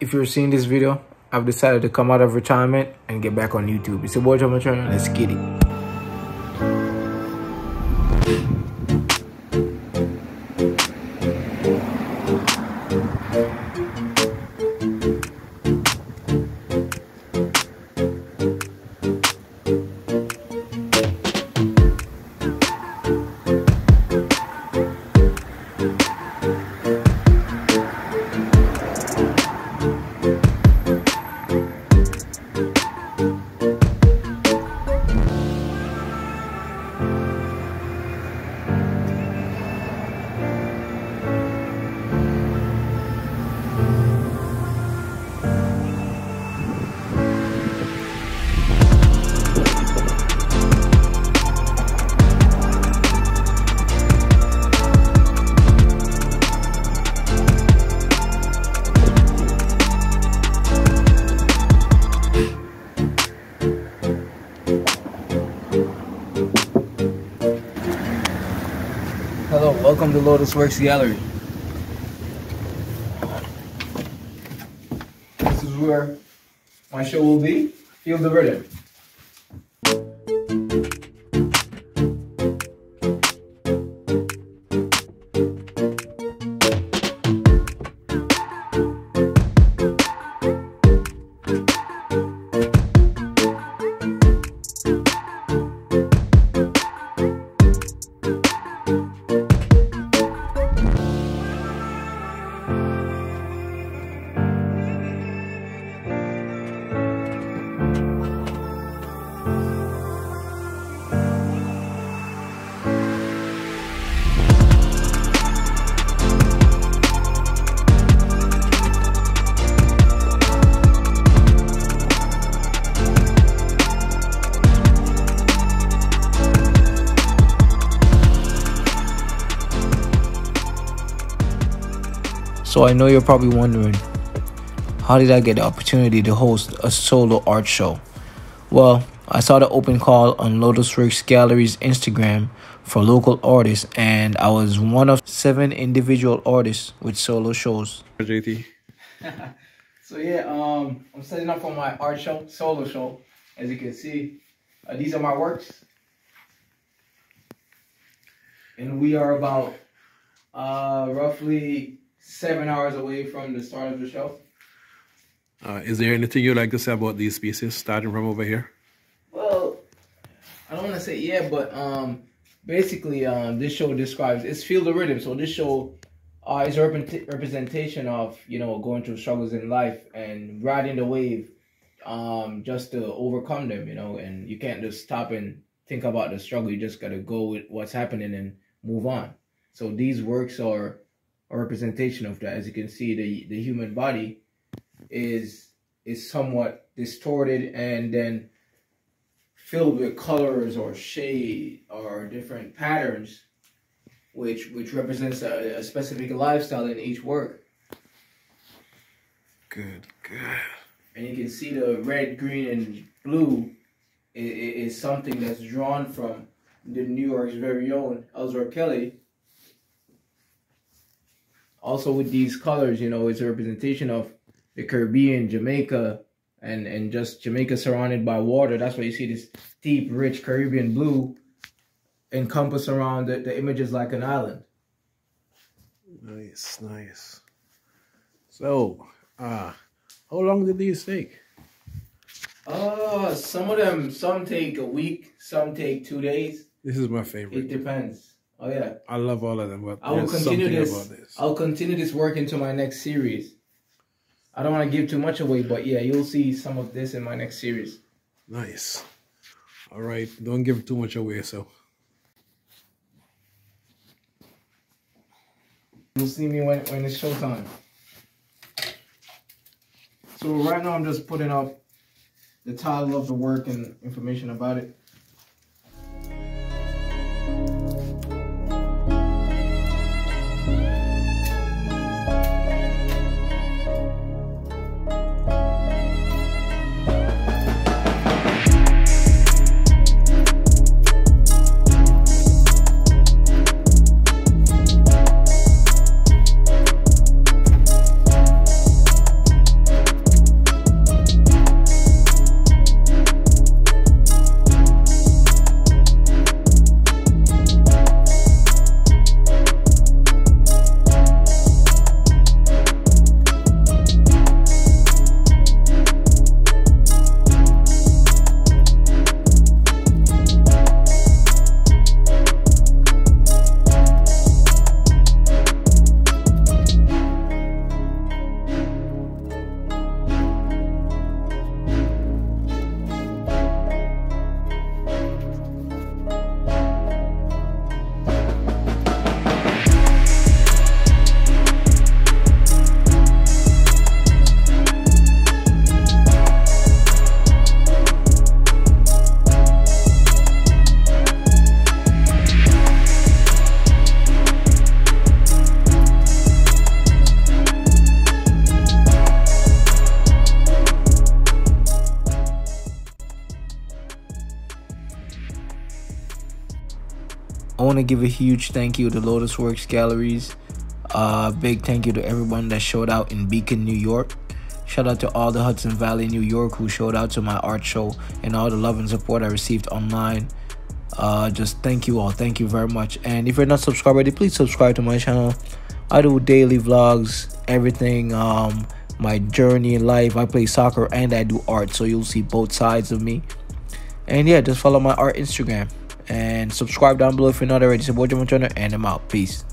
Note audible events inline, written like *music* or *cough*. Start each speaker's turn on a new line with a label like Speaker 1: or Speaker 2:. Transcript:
Speaker 1: if you're seeing this video, I've decided to come out of retirement and get back on YouTube. It's your boy Tom Turner. Let's get it. Welcome to Lotus Works Gallery. This is where my show will be. Feel the rhythm. So I know you're probably wondering, how did I get the opportunity to host a solo art show? Well, I saw the open call on Lotus Works Gallery's Instagram for local artists, and I was one of seven individual artists with solo shows.
Speaker 2: JT. *laughs*
Speaker 1: so yeah, um, I'm setting up for my art show, solo show. As you can see, uh, these are my works, and we are about uh, roughly seven hours away from the start of the show.
Speaker 2: Uh, is there anything you'd like to say about these pieces, starting from over here?
Speaker 1: Well, I don't want to say yeah, but um, basically, um, this show describes it's feel the rhythm. So this show uh, is a rep- representation of you know going through struggles in life and riding the wave, um, just to overcome them. You know, and you can't just stop and think about the struggle. You just gotta go with what's happening and move on. So these works are a representation of that. As you can see, the the human body is is somewhat distorted and then filled with colors or shade or different patterns, which which represents a, a specific lifestyle in each work.
Speaker 2: Good, good.
Speaker 1: And you can see the red, green, and blue is, is something that's drawn from the New York's very own Ellsworth Kelly also with these colors, you know, it's a representation of the Caribbean, Jamaica, and and just Jamaica surrounded by water. That's why you see this deep, rich Caribbean blue encompass around the, the images like an island.
Speaker 2: Nice, nice. So, uh, how long did these take?
Speaker 1: Uh, some of them, some take a week, some take two days.
Speaker 2: This is my favorite.
Speaker 1: It depends. Oh yeah. I
Speaker 2: love all of them, but
Speaker 1: I will continue this, this. I'll continue this work into my next series. I don't want to give too much away, but yeah, you'll see some of this in my next series.
Speaker 2: Nice. All right, don't give too much away, so.
Speaker 1: You'll see me when when it's showtime. So right now I'm just putting up the title of the work and information about it. Want to give a huge thank you to Lotus Works Galleries. Uh, big thank you to everyone that showed out in Beacon, New York. Shout out to all the Hudson Valley, New York, who showed out to my art show and all the love and support I received online. Uh, just thank you all. Thank you very much. And if you're not subscribed already, please subscribe to my channel. I do daily vlogs, everything, um, my journey in life. I play soccer and I do art, so you'll see both sides of me. And yeah, just follow my art Instagram and subscribe down below if you're not already. Support my channel, and I'm out. Peace.